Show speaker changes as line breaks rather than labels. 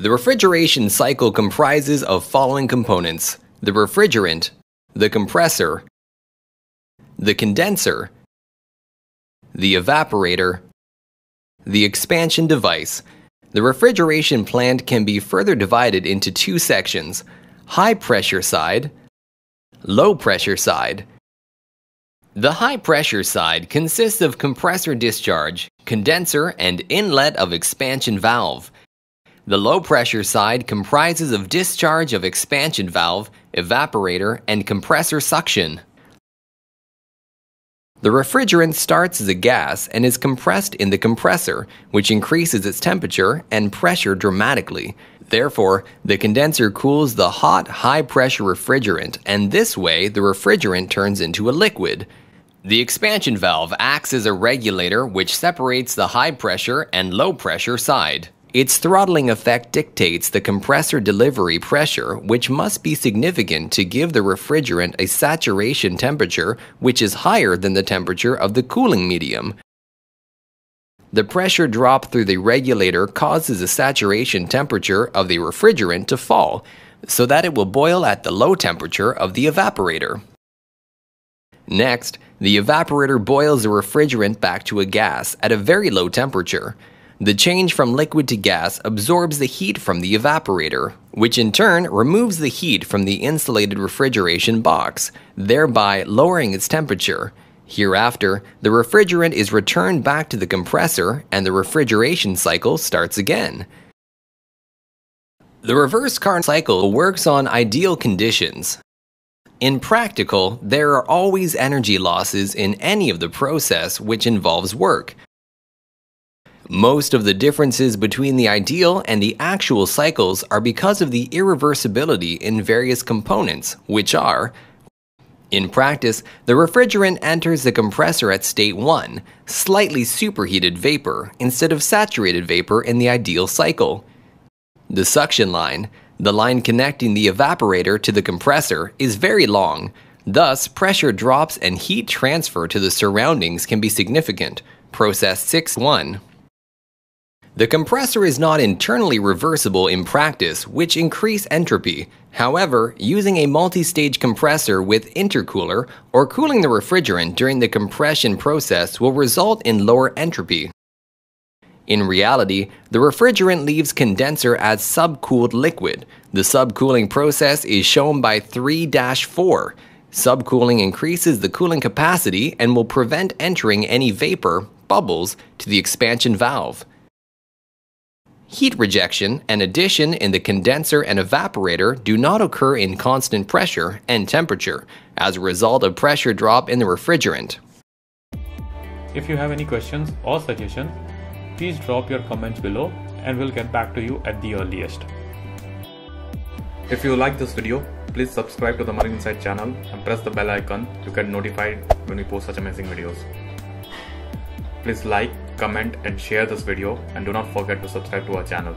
The refrigeration cycle comprises of following components the refrigerant, the compressor, the condenser, the evaporator, the expansion device. The refrigeration plant can be further divided into two sections high pressure side, low pressure side. The high pressure side consists of compressor discharge, condenser, and inlet of expansion valve. The low pressure side comprises of discharge of expansion valve, evaporator, and compressor suction. The refrigerant starts as a gas and is compressed in the compressor, which increases its temperature and pressure dramatically. Therefore, the condenser cools the hot, high pressure refrigerant, and this way the refrigerant turns into a liquid. The expansion valve acts as a regulator which separates the high pressure and low pressure side. Its throttling effect dictates the compressor delivery pressure, which must be significant to give the refrigerant a saturation temperature which is higher than the temperature of the cooling medium. The pressure drop through the regulator causes the saturation temperature of the refrigerant to fall, so that it will boil at the low temperature of the evaporator. Next, the evaporator boils the refrigerant back to a gas at a very low temperature. The change from liquid to gas absorbs the heat from the evaporator, which in turn removes the heat from the insulated refrigeration box, thereby lowering its temperature. Hereafter, the refrigerant is returned back to the compressor and the refrigeration cycle starts again. The reverse Carnot cycle works on ideal conditions. In practical, there are always energy losses in any of the process which involves work, most of the differences between the ideal and the actual cycles are because of the irreversibility in various components, which are in practice, the refrigerant enters the compressor at state 1, slightly superheated vapor, instead of saturated vapor in the ideal cycle. The suction line, the line connecting the evaporator to the compressor, is very long. Thus, pressure drops and heat transfer to the surroundings can be significant. Process 6 1. The compressor is not internally reversible in practice, which increase entropy. However, using a multi-stage compressor with intercooler or cooling the refrigerant during the compression process will result in lower entropy. In reality, the refrigerant leaves condenser as subcooled liquid. The subcooling process is shown by 3-4. Subcooling increases the cooling capacity and will prevent entering any vapor, bubbles, to the expansion valve. Heat rejection and addition in the condenser and evaporator do not occur in constant pressure and temperature as a result of pressure drop in the refrigerant.
If you have any questions or suggestions, please drop your comments below and we'll get back to you at the earliest. If you like this video, please subscribe to the Marine Insight channel and press the bell icon to get notified when we post such amazing videos. Please like, comment and share this video and do not forget to subscribe to our channel.